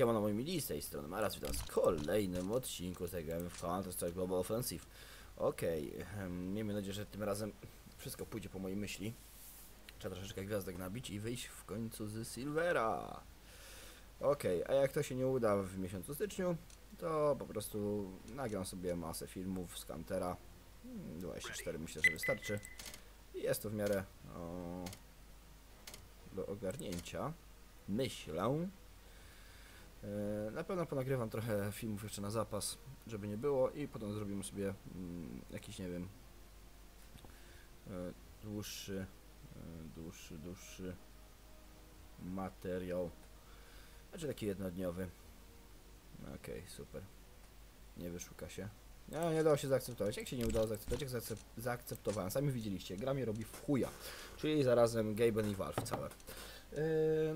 Siemano moi mili, z tej strony Maras, witam w kolejnym odcinku zagramy w Counter Strike Global Offensive. Okej, em, miejmy nadzieję, że tym razem wszystko pójdzie po mojej myśli. Trzeba troszeczkę gwiazdek nabić i wyjść w końcu z Silvera. Okej, a jak to się nie uda w miesiącu styczniu, to po prostu nagram sobie masę filmów z Countera. Mm, 24 myślę, że wystarczy. Jest to w miarę o, do ogarnięcia. Myślę. E, Na pewno ponagrywam trochę filmów jeszcze na zapas, żeby nie było i potem zrobimy sobie mm, jakiś, nie wiem, e, dłuższy, e, dłuższy, dłuższy materiał, znaczy taki jednodniowy. Okej, super. Nie wyszuka się. No, nie dało się zaakceptować. Jak się nie udało zaakceptować, jak zaakcep- zaakceptowałem? Sami widzieliście, gra robi w chuja. Czyli zarazem Gaben i Valve całe. E,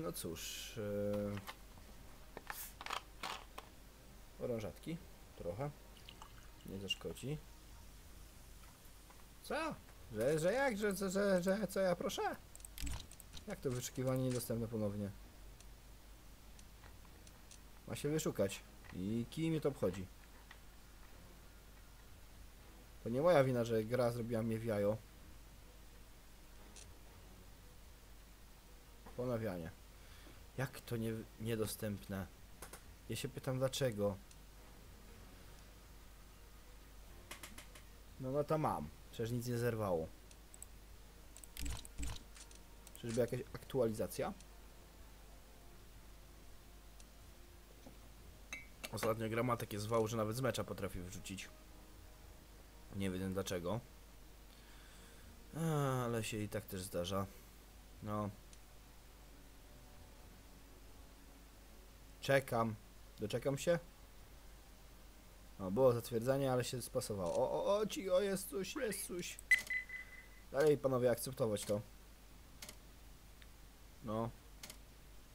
no cóż... e, Orężatki, trochę. Nie zaszkodzi. Co? Że, że jak? Że, że, że, że co ja proszę? Jak to wyszukiwanie niedostępne ponownie? Ma się wyszukać. I kim mnie to obchodzi? To nie moja wina, że gra zrobiła mnie w jajo. Ponawianie. Jak to nie, niedostępne? Ja się pytam dlaczego. No no to mam. Przecież nic nie zerwało. Czyżby jakaś aktualizacja? Ostatnio gra takie zwał, że nawet z mecza potrafi wrzucić. Nie wiem dlaczego. Ale się i tak też zdarza. No. Czekam. Doczekam się? No, było zatwierdzenie, ale się spasowało. O, o, o, ci, o, jest coś, jest coś. Dalej, panowie, akceptować to. No.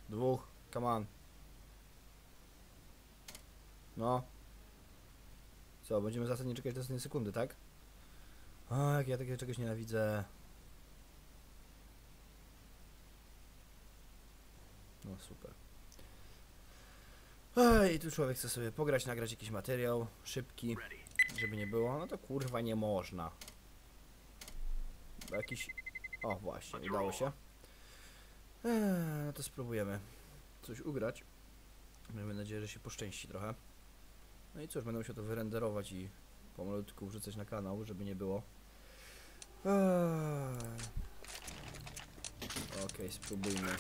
Dwóch, come on. No. Co, będziemy zasadnie czekać do ostatniej sekundy, tak? O, jak ja takiego czegoś nienawidzę. No, super. Ej, tu człowiek chce sobie pograć, nagrać jakiś materiał szybki, żeby nie było. No to kurwa nie można. Jakiś... O, właśnie, udało się. Eee, no to spróbujemy coś ugrać. Miejmy nadzieję, że się poszczęści trochę. No i cóż, będę musiał to wyrenderować i pomalutku wrzucać na kanał, żeby nie było. Okej, spróbujmy.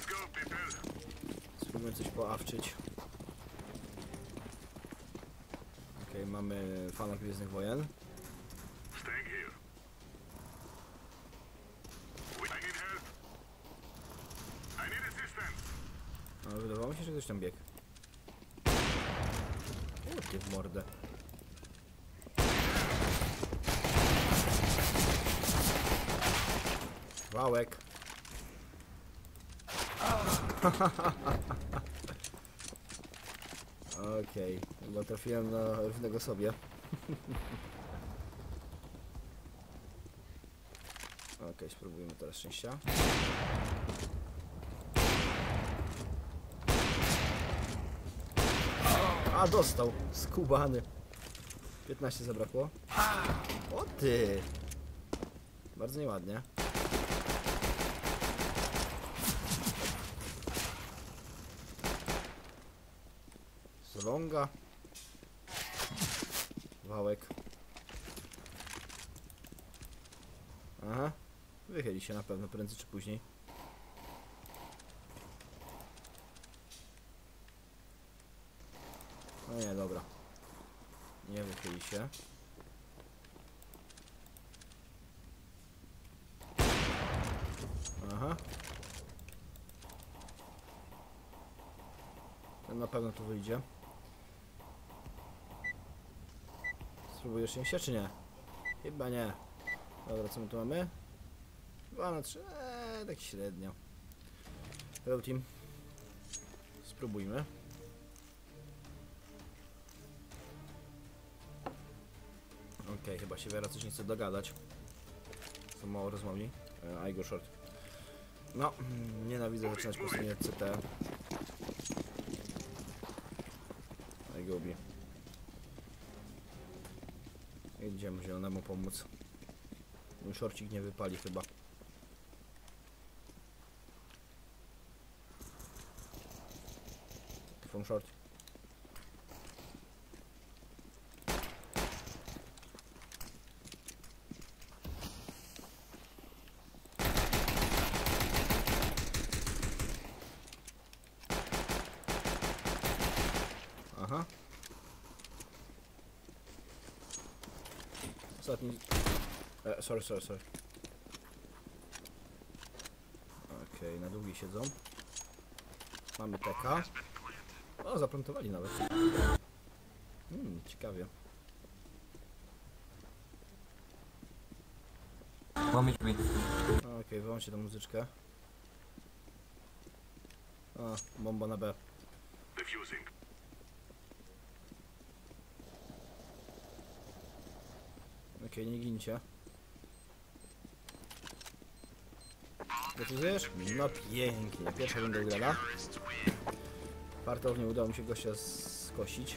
Spróbujmy coś poawczyć. Okej, mamy fana Gwiezdnych Wojen. Staying here. I need help. I need assistance. No, wydawało mi się, że ktoś tam biegł. O, ty w mordę. Wałek. Okej, chyba trafiłem na równego sobie. Okej, spróbujmy teraz szczęścia. A, dostał. Skubany. 15 zabrakło. O ty! Bardzo nieładnie. Longa. Wałek. Aha. Wychyli się na pewno prędzej czy później. No nie, dobra. Nie wychyli się. Aha. Ten na pewno tu wyjdzie. Spróbujesz się, czy nie? Chyba nie. Dobra, co my tu mamy? 2 na 3, eee, tak średnio. Hello team. Spróbujmy. Okej, chyba się Wiera coś nie chce dogadać. Są mało rozmowni. E, I go short. No, mm, nienawidzę zaczynać po stronie CT. Idziemy zielonemu pomóc. Mój szorcik nie wypali chyba. From short. Aha. Ostatni... E, sorry, sorry, sorry. Okej, na długiej siedzą. Mamy TK. O, zaplantowali nawet. Hmm, ciekawie. HP. Okej, wyłączcie tę muzyczkę. A, bomba na B. Okej, nie gincie. Defuzujesz? No pięknie, pierwsza runda ugrana. Fartownie udało mi się gościa skosić.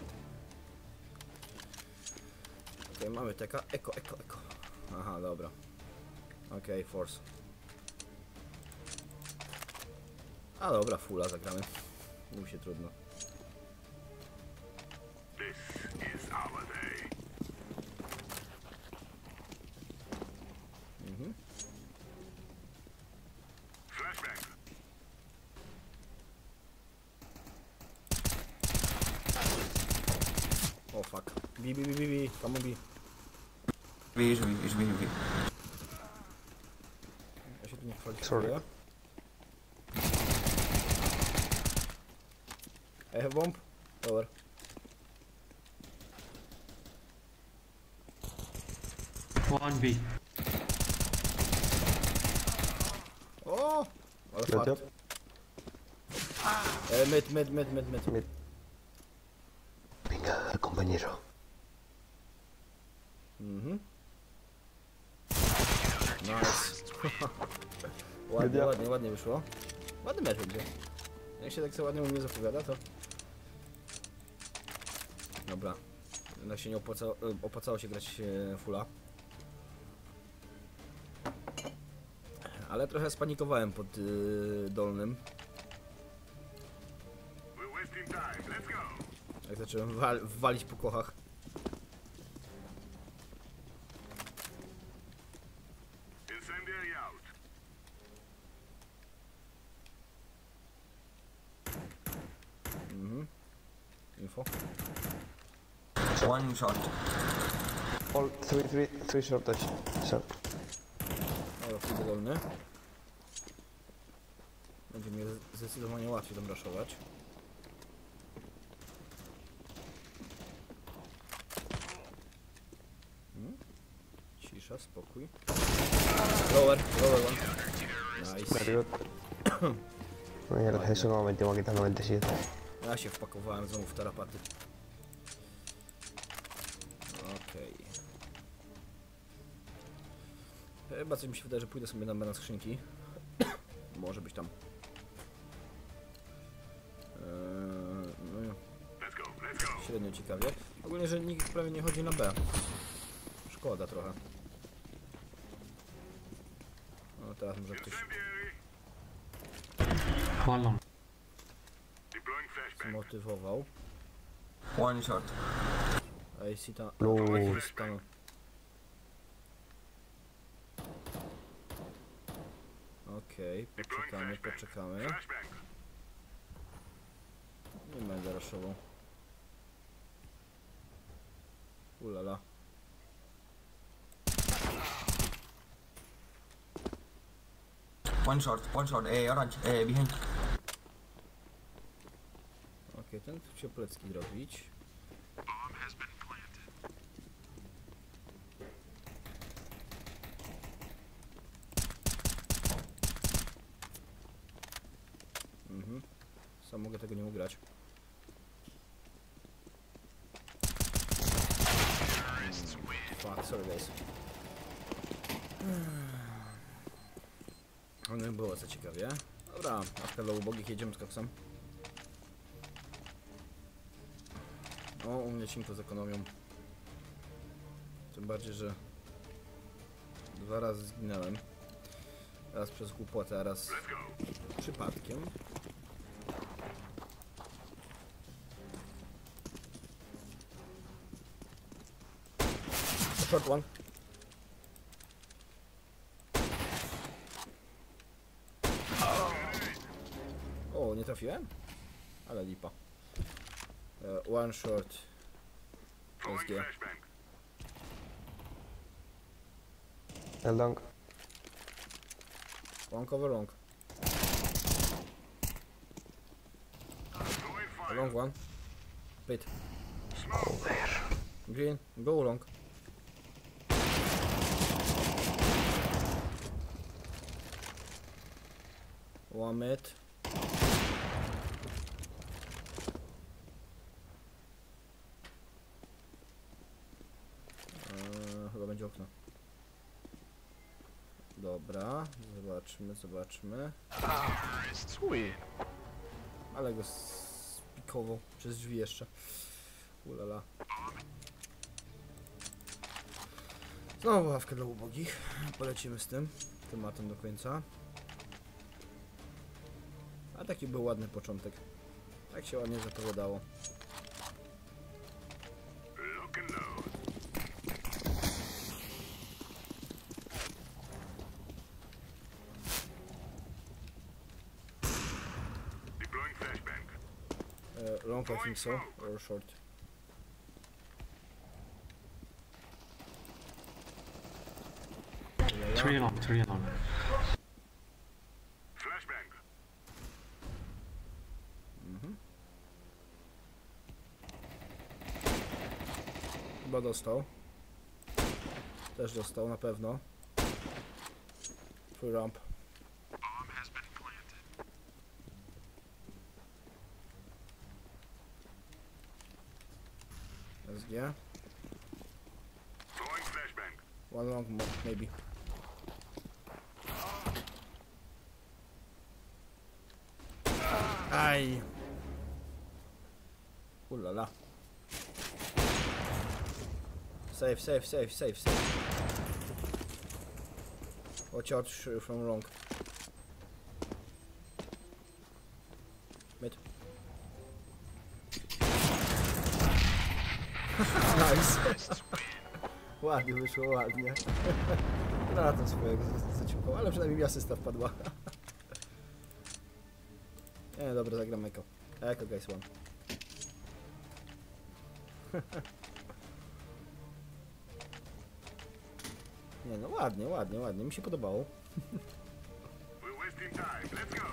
Okej, mamy teka. Eko, eko, eko. Aha, dobra. Okej, force. A dobra, fulla zagramy. Mu się trudno. Ja się tu nie kwalifikuję. I have bomb. Over. One B. O! Ale Good fart. job. E, mid, mid, mid, mid, mid. Mid. Venga, compañero. Mhm. Nice. ładnie, ładnie, ładnie wyszło. Ładny mecz będzie. Jak się tak sobie ładnie u mnie zapowiada, to... Dobra. Jednak się nie opłaca, e, opłacało się grać e, fulla. Ale trochę spanikowałem pod y, dolnym. Jak zacząłem wal walić po kochach. Incendiary out. Mhm. Info. One shot. All three, three, three short dash. Short. Dobra, wtedy dolny. Będzie mi zdecydowanie łatwiej tam raszować. Hmm? Cisza, spokój. Lower, lower one. Nice. Very good. Eso como me tengo quitando 27. Ja się wpakowałem znowu w tarapaty. Chyba coś mi się wydaje, że pójdę sobie na na skrzynki. Może być tam. Eee, no, Let's go. Let's go. średnio ciekawie. Ogólnie, że nikt prawie nie chodzi na B. Szkoda trochę. No teraz może ktoś flashbang. zmotywował. One shot. Ej, Sita... Uuu. Okej, poczekamy, poczekamy. Flashbang. Nie będę raszował. Ulala. One shot. One shot. Eh, orange. Eh, behind. Okej, ten chce plecki robić. Mhm. Sam mogę tego nie ugrać. Mm, Fuck, sorry guys. No nie ciekawie. Dobra, apel do ubogich, jedziemy z koksem. O, u mnie cinko z ekonomią. Tym bardziej, że dwa razy zginąłem. Raz przez głupotę, a raz przypadkiem. Short one. Nie trafiłem? Ale lipa. E, one short. SG. long. Long cover long. Fire. Long one. Pit. Green. Go long. One mid. Zobaczmy, zobaczmy. Ale go spikował przez drzwi jeszcze. Ulala. Znowu ławkę dla ubogich. Polecimy z tym tematem do końca. A taki był ładny początek. Tak się ładnie zapowiadało. Uh, long I think so, or short. Three long, three long. Flashbang. Mhm. Chyba dostał. Też dostał, na pewno. Free ramp. Bomb has been planted. SG. Throwing flashbang. One long mo maybe. Aj. Ulala. Safe, safe, safe, safe, safe. Watch out from long. Mid. nice. Ładnie wyszło, ładnie. Granatem swojego z- zaciukał, ale przynajmniej mi asysta wpadła. Nie, dobra, zagram Eko. Eko, guys, one. Nie no, ładnie, ładnie, ładnie, mi się podobało. Go.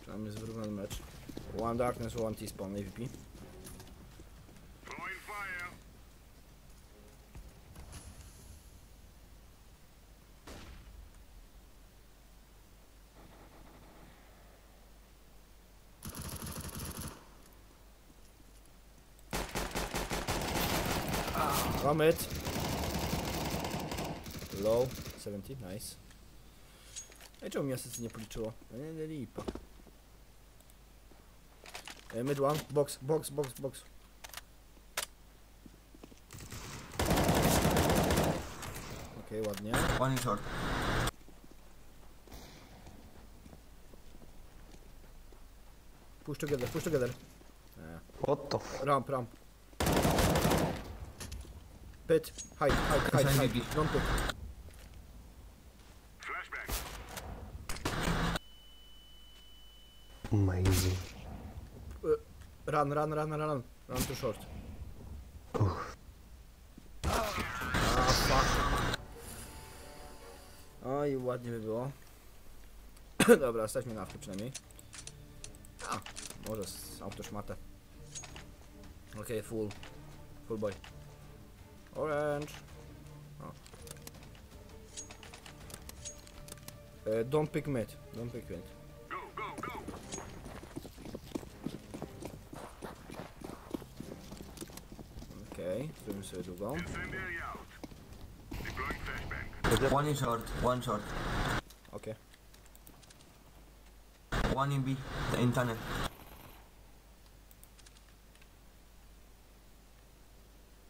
Przynajmniej zwyrównany mecz. One Darkness, one T-Spawn, AVP. Throwing fire. One mid. Low, 70, nice. Ej, czemu mi asysty nie policzyło? Nie, nie, lipa. E, mid one, box, box, box, box. Okej, ładnie. One short. Push together, push together. E, What the f... ramp, ramp. Pit, hide, hide, hide, hide. Don't pit. Run, run, run, run, run. Run to short. Uff. A, fuck. Oj, ładnie by było. Dobra, stać mnie na wtórze przynajmniej. A, może z autoszmatę. Okej, full. Full boy. Orange. O. E, don't pick mid. Don't pick mid. Okej, zrobimy sobie drugą. Incendiary out. One in short. One short. Okay. One in B. In tunnel.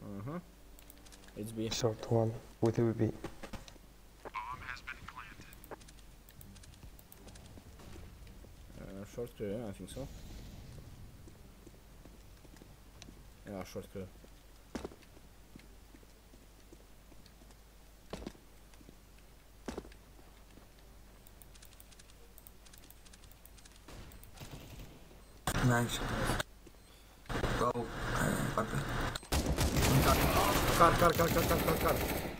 Mhm. It's B. Short one. With UB. Bomb has been planted. Uh, short clear, yeah, I think so. Yeah, short clear. nice. Go, uh, Cara, cara, cara, cara, cara, cara.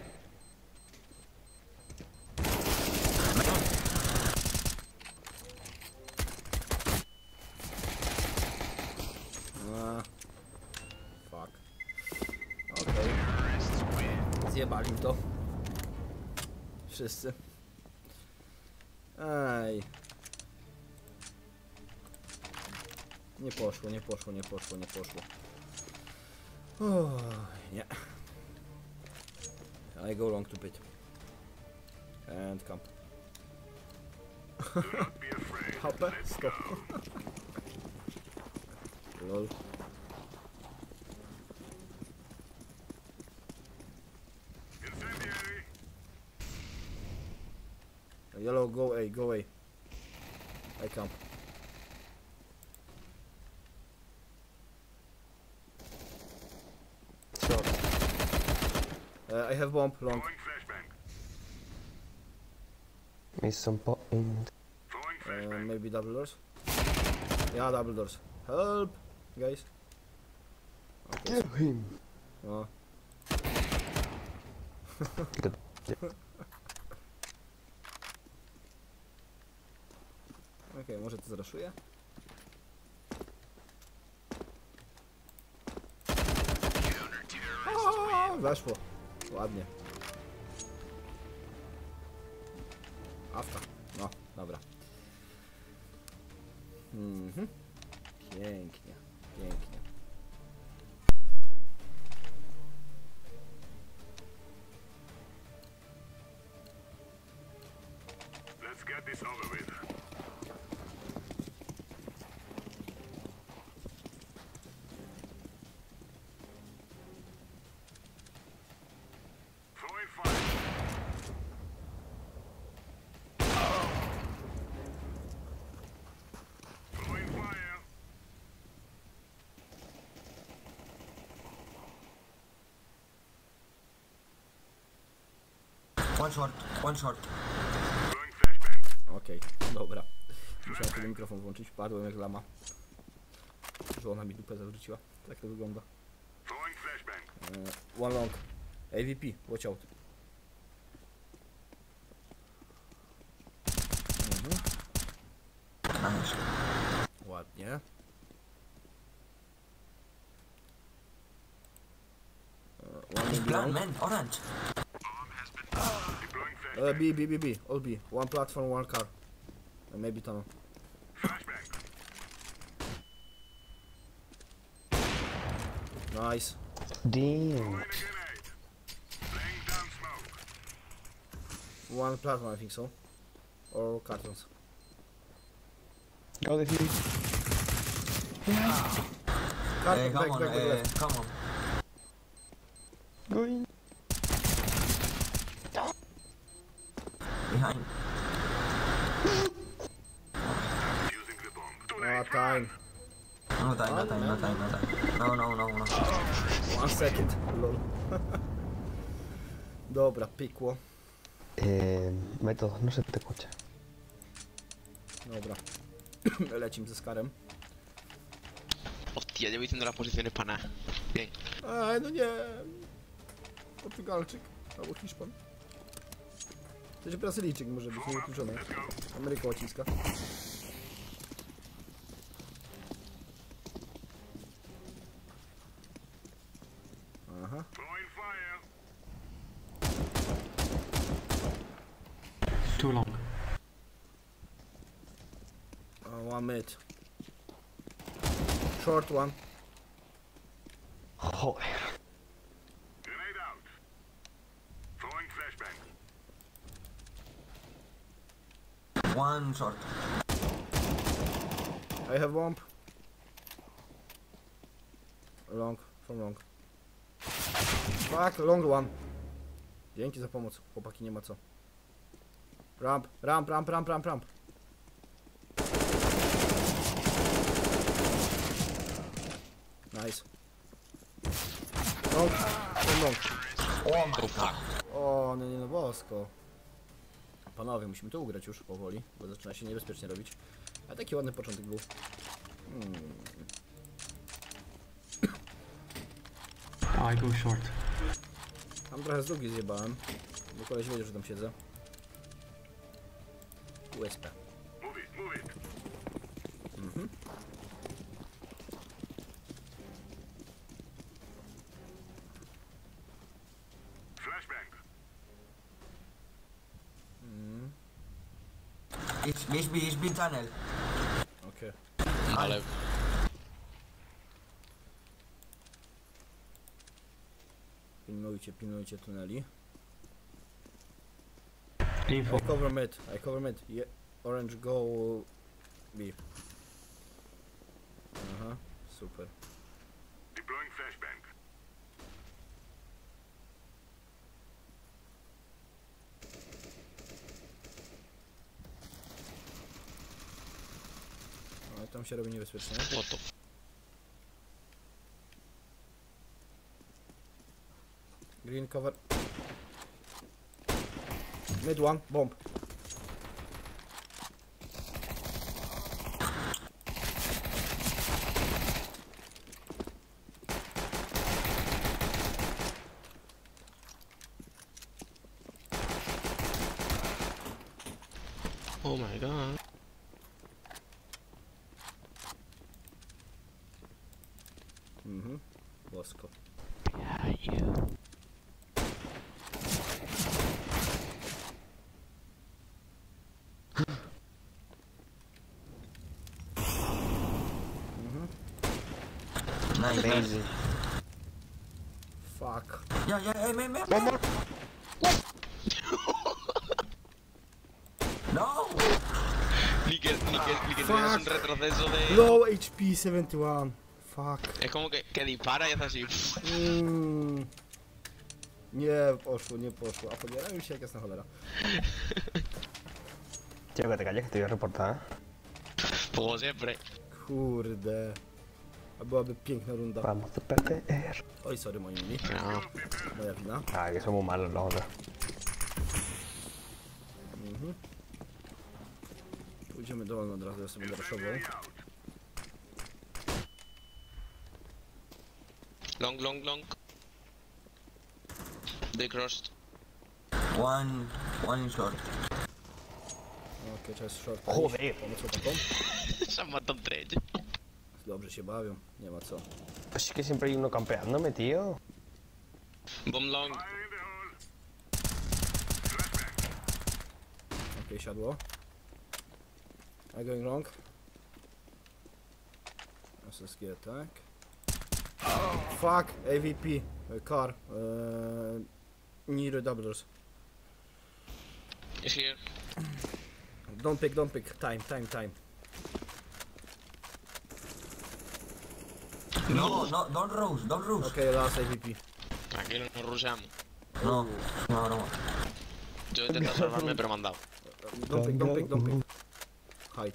Poszło, nie poszło, nie poszło. Uff, nie. I go long to pit. And camp. Do not be afraid. Hoppe, stop. Lol. Yellow, go away, go away. I camp. Short. Uh, I have bomb long. Miss some point. Uh, maybe double doors. Yeah, double doors. Help, guys. Okay, Kill him. no. Good. Okej, może to zraszuję? O, Weszło. Ładnie. Awka. No, dobra. Mhm. Pięknie, pięknie. One short. One short. Okej, dobra. Musiałem sobie mikrofon włączyć, padłem jak lama. Żona mi dupę zawróciła. Tak to wygląda. Uh, one long. AVP, watch out. Mhm, ładnie. Uh, one maybe Plan, long. man. Orange. Deploying flashbang. Uh, B, B, B, B, all B. One platform, one car. Uh, maybe tunnel. Nice. Damn. Throwing a grenade. Laying down smoke. One platform, I think so. Or cartons. Go with me. Carton, Hey, back, come on. back, back, eh, left. come on. Go in. Second. Lol. Dobra, pikło. Eh, método, no se te escucha. Dobra. Lecim ze Skarem. Hostia, llevo diciendo las posiciones para nada. Bien. Ej, no nie. Portugalczyk. Albo Hiszpan. Też Brazylijczyk może być niewykluczony. Let's go. Ameryka Łacińska. Aha. Throwing fire. Too long. One mid. Short one. Joder. Grenade out. Throwing flashbang. One short. I have bomb. Long, from long. Fuck, long one. Dzięki za pomoc, chłopaki, nie ma co. Ramp, ramp, ramp, ramp, ramp, ramp. Nice. Long, long, long. O, no nie no bosko. Panowie, musimy to ugrać już powoli, bo zaczyna się niebezpiecznie robić. A taki ładny początek był. Hmm. I go short. Tam trochę z drugi zjebałem, bo koleś wiedział, że tam siedzę. USP. Move it, move it. Mhm. Flashbang. It's HB, HB tunnel. Okej. Ale Pilnujcie, pilnujcie tuneli. Info. I cover mid, I cover mid. Je orange go B. Aha, super. Deploying flashbang. Ale tam się robi niebezpiecznie. po to. Green cover. Mid one, bomb. Mhm, bosko. Nice. nice. Amazing. Fuck. Yeah, yeah, hey, man, man. One more. No! Un retroceso de... Low HP 71. Fuck. Es como que, que dispara y hace así. Mm. Nie poszło, nie poszło. A pobierają się jak jasna cholera. Tío, que te calles que te voy a reportar. Como siempre. Kurde. A byłaby piękna runda. Vamos a perder. Oj, sorry moi mili. No. Moja wina. Ah, que somos malos los otros. Mhm. Pójdziemy dolno od razu, ja sobie. Long, long, long. They crossed. One, one short. Okej, czas short. Joder. Pomóc chłopakom. Se han matado entre ellos. Dobrze się bawią, nie ma co. Es que siempre hay uno campeándome, tío. Bomb long. Okej, siadło. I going wrong. SSG, tak. Fuck, AVP, e, car, uh, near doublers. Is here. Don't pick, don't pick, time, time, time. No, no, don't rush, don't rush. Okej, last AVP. Tranquilo, no rusheamos. No, no, no. Yo he intentado salvarme, pero me han dado. Don't pick, don't pick, don't pick. Hide,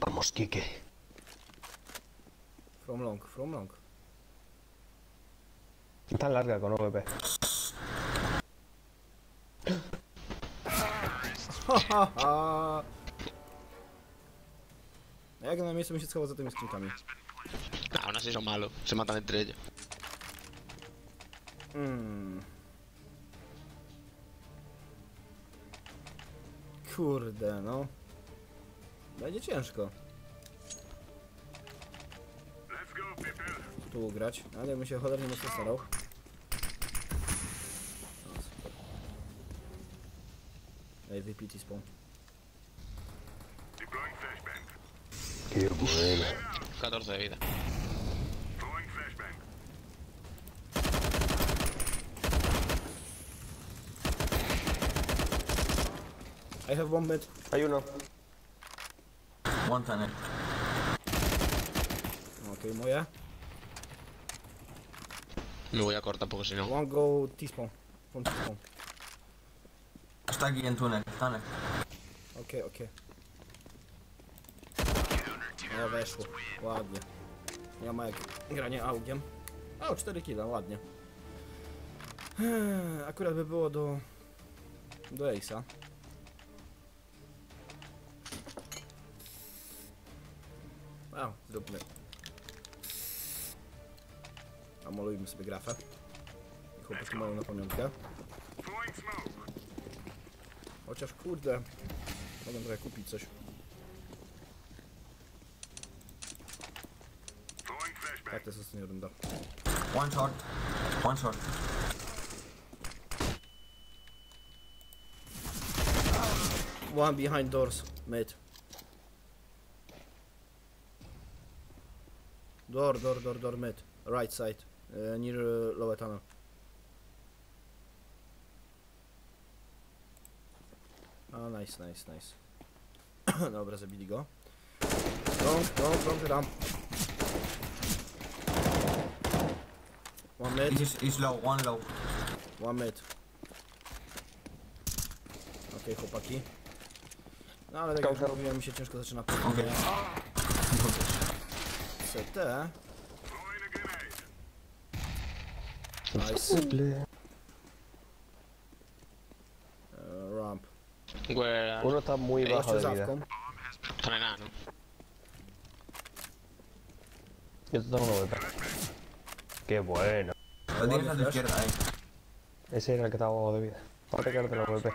Vamos, Kike. From long, from long. Tan larga con OVP. Haha. Jak na miejscu mi się schował za tymi skrzynkami? No, aún así son malos. Se matan entre ellos. Mm. Kurde, no. Będzie ciężko tu ugrać, ale bym się cholernie mocno starał. Ej, VPT spawn. Qué bueno. 14 de vida. I have bomb mid. Hay uno. One tunnel. Okej, moje. Me voy a cortar porque si no. One go T-spawn. From T-spawn. Está aquí en túnel, túnel. Okej, okej. No weszło. Ładnie. Nie ma jak granie augiem. O, 4 killa, ładnie. Eee, Akurat by było do... Do Ace'a. A, zróbmy. Amalujmy sobie grafę. I chłopaki mają na pamiątkę. Chociaż kurde, mogę trochę kupić coś. Tak, to jest ostatnia runda. One short. One short. One behind doors, mid. Door, door, door, door, mid. Right side, near uh, lower tunnel. Oh, nice, nice, nice. Dobra, zabili go. Long, long, long ramp. One mid. He's, he's low, one low. One mid. Okej, chłopaki. No ale tak jak mówiłem, mi się ciężko zaczyna Okej. CT. Nice. Uh, ramp. Where Uno está muy bajo de vida. Están enano. Yo te tengo una vuelta. Qué bueno. Lo tienes a tu flash. izquierda, eh. Ese era el que estaba bajo de vida. Ahora que ahora te lo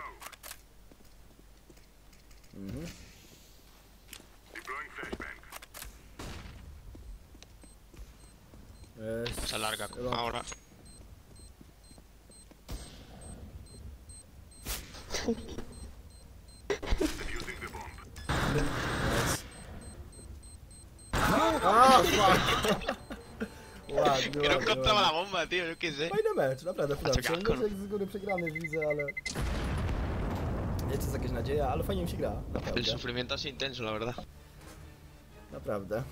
tío, yo qué sé. Fajny mecz, naprawdę Może jak z góry przegrany widzę, ale... Wiecie, jest jakaś nadzieja, ale fajnie mi się gra, El naprawdę. sufrimiento es intenso, la verdad. Naprawdę.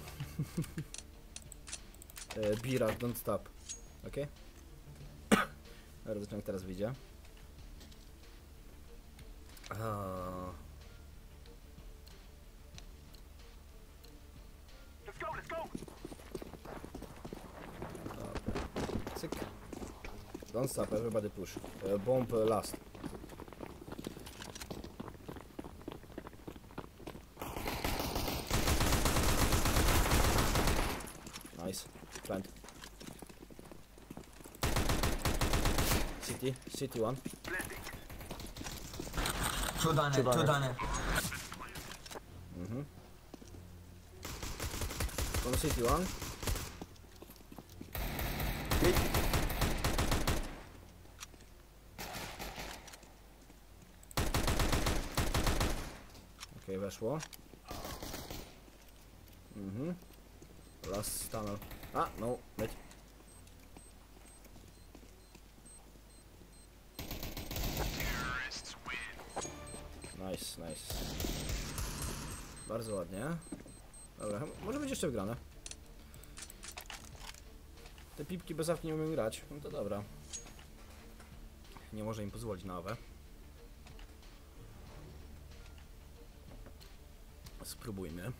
E, Bira, don't stop. Zobaczymy jak teraz wyjdzie. A, Don't stop, everybody push. E, bomb e, last. Nice. Plant. City, city one. Two tunnel, two tunnel. tunnel. Mhm. One city one. Weszło. Mhm. Last tunnel. A, no, mid. Nice, nice. Bardzo ładnie. Dobra, może być jeszcze wygrane. Te pipki bez nie umiem grać. No to dobra. Nie może im pozwolić na awę. Spróbujmy.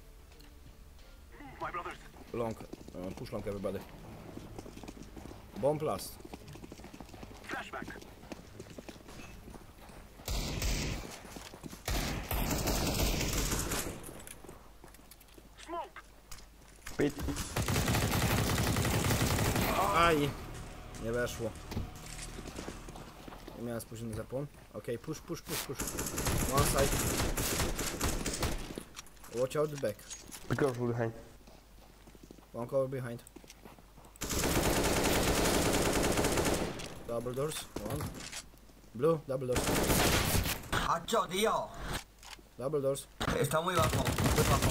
Long, uh, push long everybody. Bomb last. Flashbang. Smoke. Pit. Aj! Nie weszło. Nie miałem spóźniony zapłon. Okej, push, push, push, push. One side. Watch out the back. Be careful behind. One cover behind. Double doors. One. Blue, double doors. ¡Hacho, tío! Double doors. Está muy bajo, muy bajo.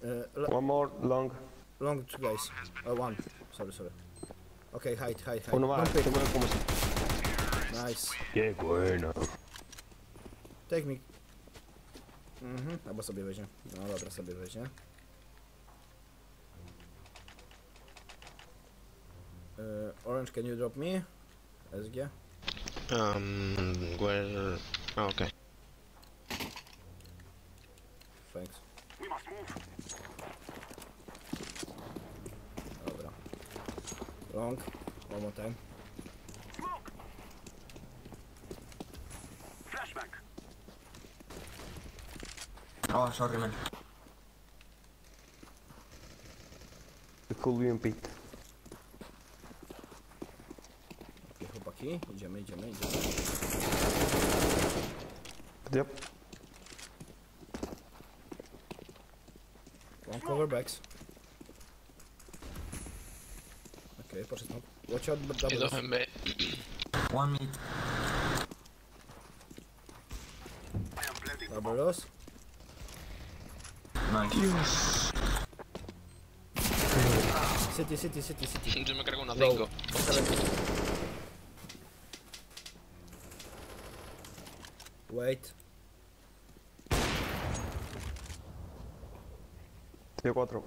Uh, One more long. long two guys. Uh, one. Sorry, sorry. Okay, hide, hide, hide. Uno más. Don't pick. Te mueves como si. Nice. Qué bueno. Take me. Mhm, albo sobie weźmie. No dobra, sobie weźmie. Uh, orange, can you drop me? SG? Um, where... Ah, okay. Thanks. We must move. Dobra. Long. One more time. Oh, sorry man. Wykulujemy pit. Okej, chłopaki. Idziemy, idziemy, idziemy. Yep. Long cover backs. Okej, poszedł smoke. Watch out, double Hay doors. dos en B. One mid. I am blending. Double doors. Nice. City, city, city, city. Yo me cargo una Low. 5. Wait. Tío 4.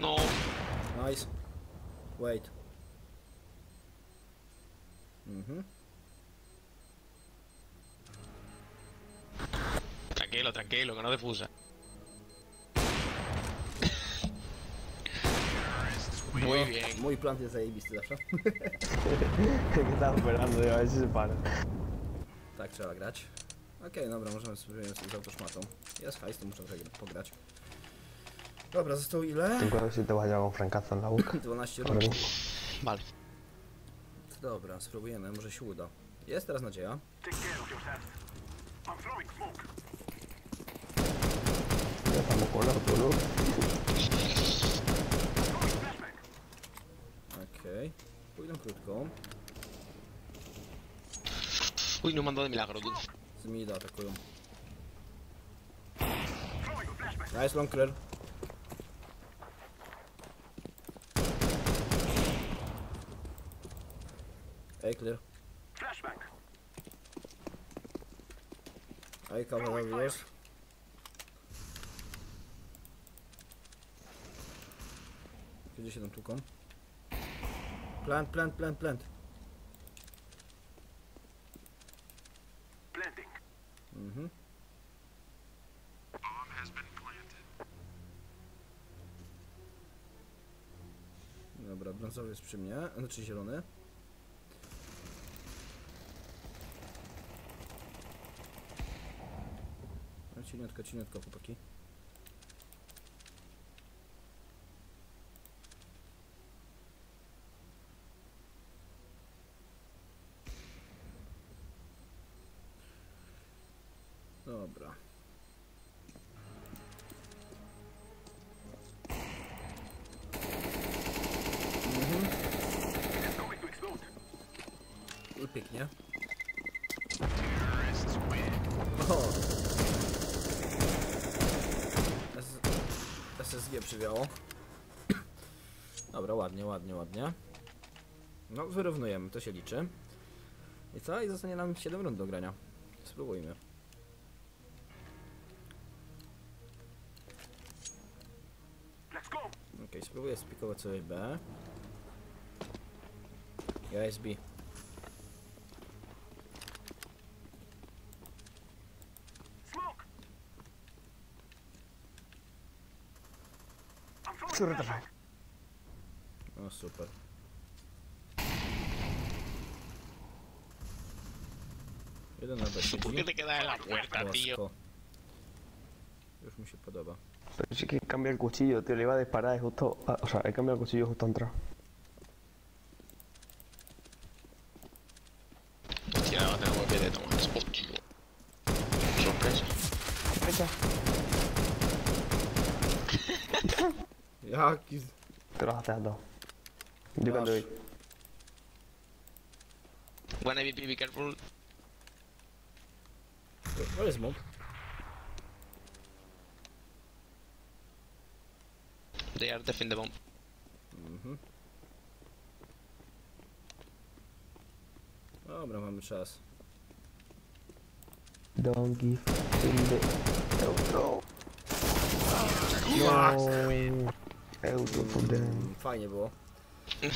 No. Nice. Wait. Mhm. Tranquilo, tranquilo, que no defusa. Muy bien. Mój plan jest zajebisty zawsze. que estaba esperando yo a ver si se para. tak trzeba grać. Okej, dobra, możemy spróbować z autoszmatą. Jest hajs, to muszę pograć. Dobra, zostało ile? Cuadro si te vas a llevar con francazo en la boca. 12 Ahora rund. Vale. Dobra, spróbujemy, może się uda. Jest teraz nadzieja. Take care of yourself. I'm throwing smoke. Ya estamos con harto, ¿no? Throwing flashback. Okej. Pójdę krótko. Uy, no mandó de milagro, tú. Z mida atakują. Throwing a flashback. Nice long clear. Ej, clear. Flashback. Ej, cover yours. Gdzie się tam tłuką? Plant, plant, plant, plant. Mhm. Dobra, brązowy jest przy mnie, znaczy zielony. Cieniutko, cieniutko, chłopaki. Dobra, ładnie, ładnie, ładnie. No, wyrównujemy, to się liczy. I co? I zostanie nam 7 rund do grania. Spróbujmy. Okej, spróbuję spikować sobie B. Ja jest B. I'm throwing Który flashback. O, super. Jeden na B ¿Por qué te quedas en la puerta, tío? Już mi się podoba. Pero sí que cambia el cuchillo, tío. Le iba a disparar y justo. ah, o sea, he cambiado el cuchillo justo atrás. Hostia, Jaki... z- Te los haces a dos. Yo cuando Masz. One MVP, be careful. Where is smoke? They are defend the bomb. Mhm. Dobra, mamy czas. Don't give in the. No, no. Auto Mm, Fajnie było.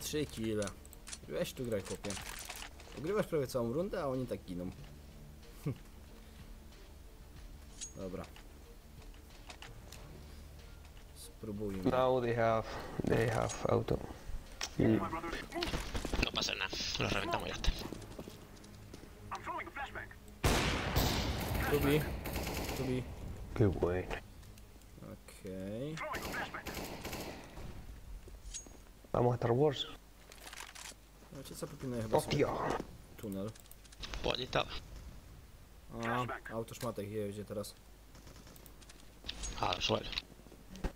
Trzy kile. Weź tu graj chłopie. Ugrywasz prawie całą rundę, a oni tak giną. Dobra. Spróbujmy. Now they have, they have auto. No pasa nada, lo reventamos y ya está. Tubi. Tubi. qué bueno. Okej. Throwing a flashbang. Vamos a Star Wars. Wiecie co, popilnuję chyba sobie Hostia. tunel. Pues allí estaba. A, autoszmatek jedzie teraz. Al suelo.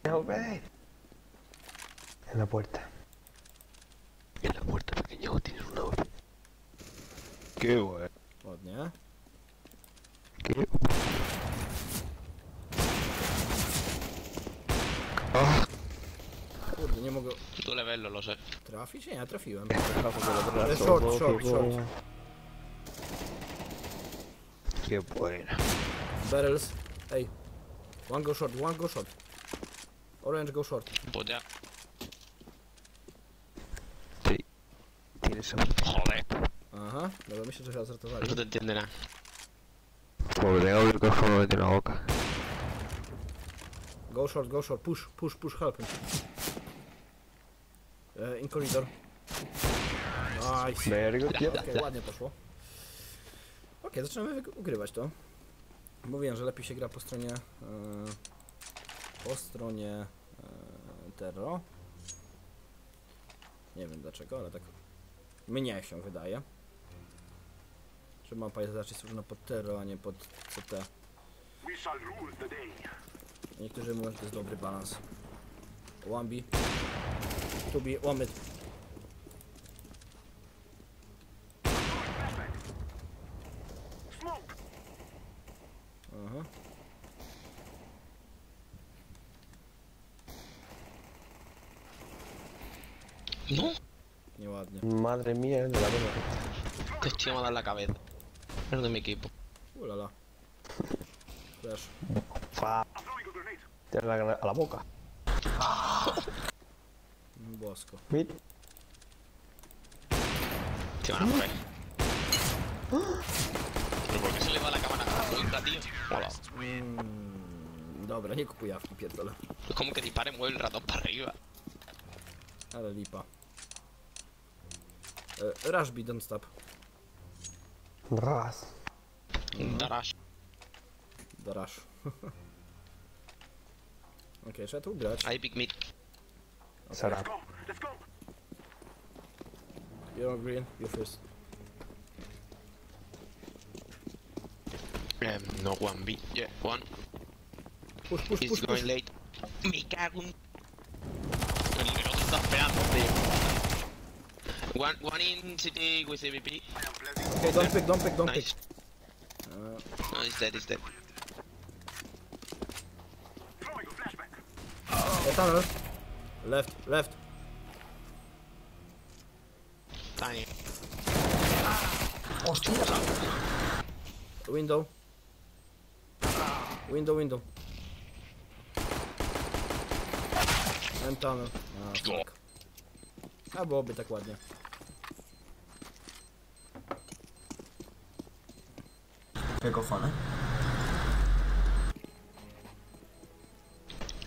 No, ve. En la puerta. En la puerta pequeño tienes una orden. Qué bueno. Ładnie. Qué Duele verlo, lo sé. trafić? Nie, trafiłem. Ale short, short, short. Qué buena. Barrels. Ej. One go short, one go short. Orange go short. Pues ya. Sí. Tienes un Joder, Aha, dobra, myślę, że chyba zratowali. no te entiende nada. pobre obvio que fue metido en la boca. Go short, go short, push, push, push, help him. E, in corridor. Nice. Very good, yeah. Okej, ładnie poszło. Okej, zaczynamy ugrywać to. Mówiłem, że lepiej się gra po stronie... E, po stronie... E, Terro. Nie wiem dlaczego, ale tak... Mnie się wydaje. Że mapa jest raczej stworzona pod Terro, a nie pod CT. Niektórzy mówią, że to jest dobry balans. Łambi. Smoke. Aha. No, Nieładnie. Madre mía, de la buena. te estoy a dar la cabeza. Es de mi equipo. Ulala. Te la a la boca. Bosko. Mid. Te van a morir. ¿Pero por qué se le va la cámara a la cuenta, tío? Hola. Mm, dobra, nie kupuj jawki, pierdolę. Es como que dispare y mueve el ratón para arriba. Ale lipa. E, rush B, don't stop. Ras. Darás. Da rush. Okej, trzeba tu grać. Ahí pick mid. Será. Go. Let's go. You're on green, you first. Um, no one B. Yeah, one. Push, push, He's push, going push. late. Me cago en... El otro está esperando, tío. One, one in city with AVP. I. Okay, don't pick, don't pick, don't pick. Nice. Uh, No, he's dead, he's dead. Throwing a flashbang. e, tunnel. Left, left. Tiny. ¡Hostia! Window. Window, window. And tunnel. A, fuck. A byłoby tak ładnie. Qué cojones.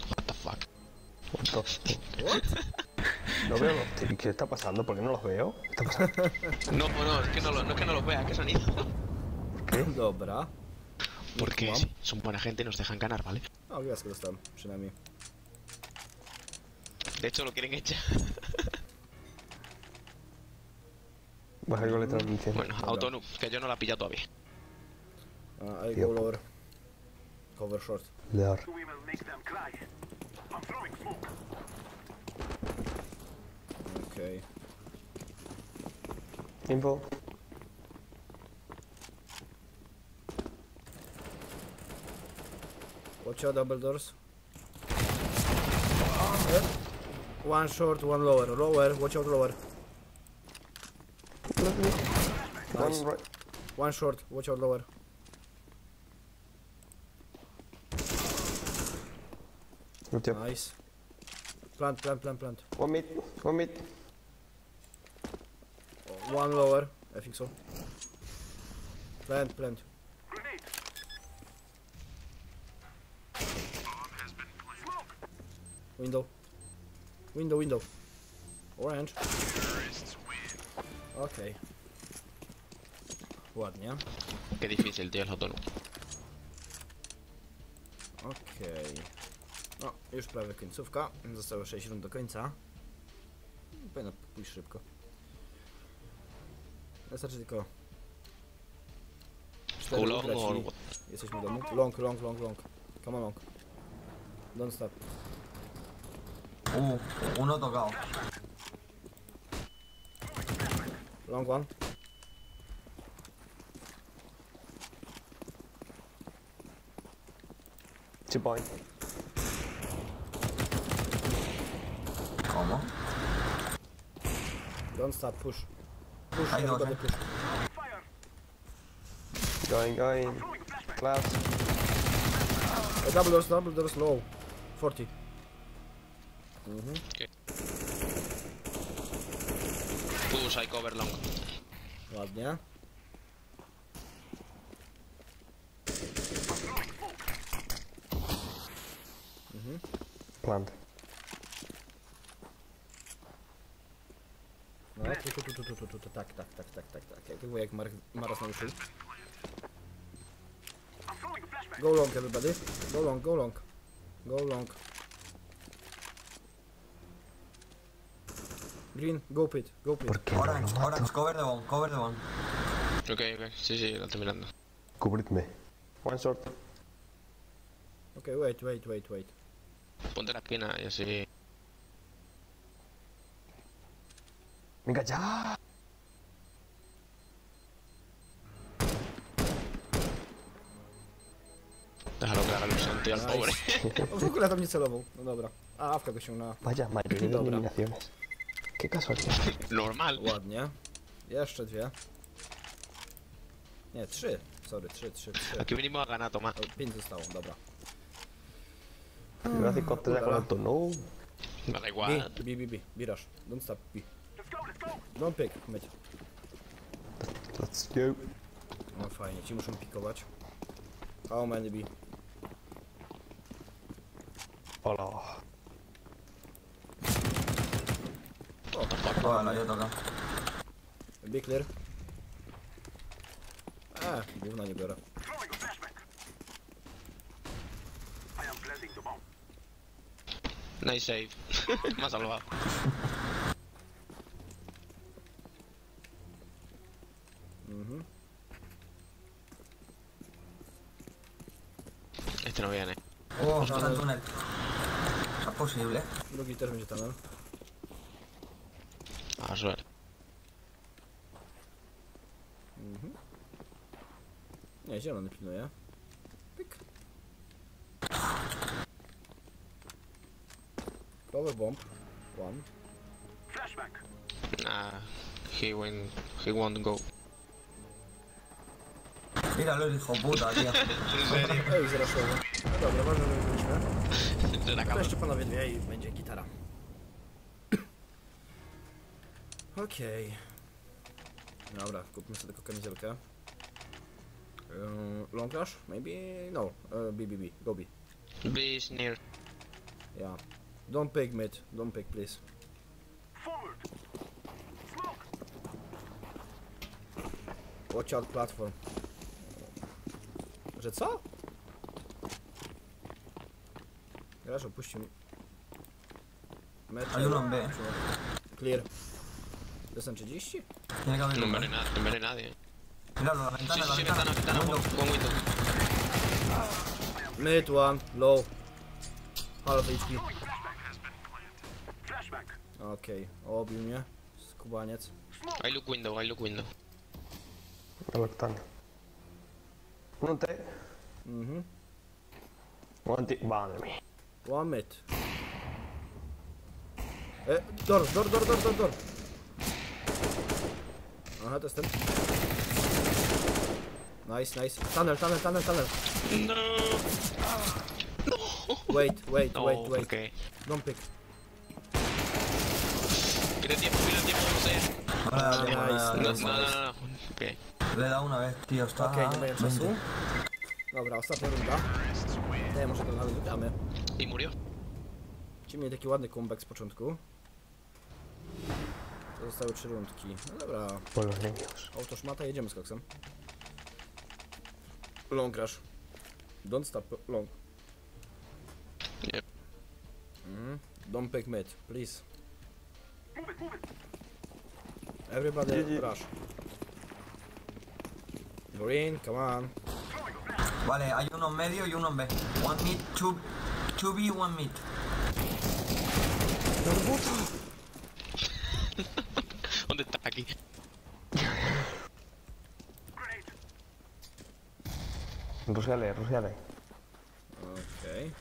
What the fuck. No veo los tiros. ¿Qué está pasando? ¿Por qué no los veo? ¿Qué está pasando? No, no, es que no, lo, no es que no los veas, que se han ido. Dobra. Porque Mam. sí, son buena gente y nos dejan ganar, ¿vale? O, gwiazdkę dostałem, przynajmniej. De hecho, lo quieren echar. Baja el gol transmisión. Bueno, Autonu, que yo no la he pillado todavía. Yep. go lower. Cover short. Lear. Info. Watch out, double doors. Eh, One short, one lower. Lower, watch out, lower. Nice. One right. One short, watch out, lower. Nice. Plant, plant, plant, plant. One mid, one mid. One lower, I think so. Plant, plant. Window. Window, window. Orange. Okej. Ładnie. Qué difícil, tío, el Hotonu. Okej. No, już prawie końcówka. Zostało 6 rund do końca. Powinno pójść szybko. Wystarczy tylko... cztery no, i Jesteśmy w domu. Long, long, long, long. Come on, long. Don't stop. Uh, uno tocado. Long one. Two point. ¿Cómo? Don't stop, push. I. Going, going. Class. Uh, double doors, double doors low. 40. Mm -hmm. Okay. Push, I cover long. Ładnie. Mhm. Plant. Go long, everybody. Go long, go long. Go long. Green, go pit, go pit. ¿Por qué no lo Orange, orange, cover the bomb, cover the bomb. Ok, ok, sí, sí, lo estoy mirando. Cubridme. One short. Okay, wait, wait, wait, wait. Ponte la esquina y así. Venga ya. Tío, al pobre. O, w ogóle tam nie celował. No dobra. A, awka go ściągnęła. Vaya mayoría de Dobra. eliminaciones. Qué casualidad. Normal. Ładnie. Jeszcze dwie. Nie, trzy. Sorry, trzy, trzy, trzy. Aquí venimos a ganar, Tomás. O, pięć zostało, dobra. Gracias contra con auto. No. Me da igual. B, B, B. B rush. Don't stop, B. Let's go, let's go. Don't pick, mid. Let's go. No fajnie, ci muszą pikować. How many B? alá. Hvala, jednoga. Be clear. A, gówno nie biorę. Nice save. Mazalowa. Es posible. Drugi też będzie tunel. A suerte. Mhm. Nie, zielony pilnuje. Pyk. Power bomb. One. Flashbang. Nah, he win. He won't go. Míralo, el hijo puta, tío. Ej, zraszowy. No dobra, ważne, że la To jeszcze panowie dwie i będzie gitara. Okej. Dobra, kupmy sobie tylko kamizelkę. Um, long rush? Maybe? No. Uh, B, B, B. Go B. B is near. Yeah. Don't pick mid. Don't pick, please. Forward. Smoke. Watch out platform. Że co? Era so pushimi. Mecz. Ale mam B. Clear. Dostałem 30? Non gadaj. No będę na, nie będę na. Miralo, la ventana, sí, la sí, ventana, ventana, window. One window. One, low. Half HP. Ok, okay. obił eh. Scubaniec Skubaniec. I look window, I look window. Look tan. Non te? Mhm. Mm Quanti... Vale. Muhammed. E, eh, dur dur dur dur dur dur. Aha, to jestem. Nice, nice. Tunnel, tunnel, tunnel, tunnel. No. Ah. Wait, wait, no, wait, wait. Okay. Don't pick. Pide tiempo, pide tiempo, no sé. Ah, ah nice, nice, no, no, nice. no, Okay. Le da una vez, tío, está. Okej, okay, nie mają czasu. Dobra, ostatnia runda. Nie, może to nawet wydamy. Y murió. Ci mieli taki ładny comeback z początku. To zostały trzy rundki. No dobra, niños. autoszmata, jedziemy z koksem. Long rush. Don't stop long. Yep. Mhm. Don't pick mid, please. Everybody GG. rush. Green, come on. Vale, hay uno en medio y uno en B. One mid, two, two B, one mid. ¿Dónde está? Aquí. Rusiale, rusiale. Okej.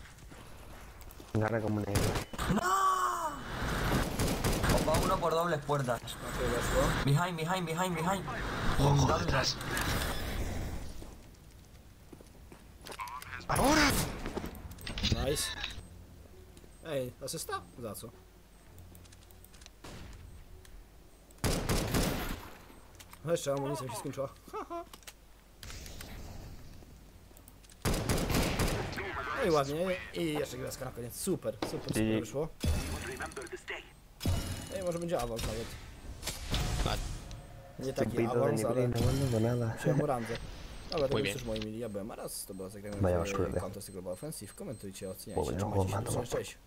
Agarra como un héroe. Os va uno por dobles puertas. Behind, behind, behind, behind. Mm, double dash. Nice. Ej, asysta? Za co? No jeszcze amunicja się skończyła. No i ładnie. I jeszcze gwiazdka na koniec. Super, super, super wyszło. Ej, może będzie awans nawet. Nie taki awans, ale no wziąłem mu. Dobra, to jest już moi mili. Ja byłem raz, to była zagrana Vaya w basura. Counter Global Offensive. Komentujcie, oceniajcie, no, trzymajcie się, cześć.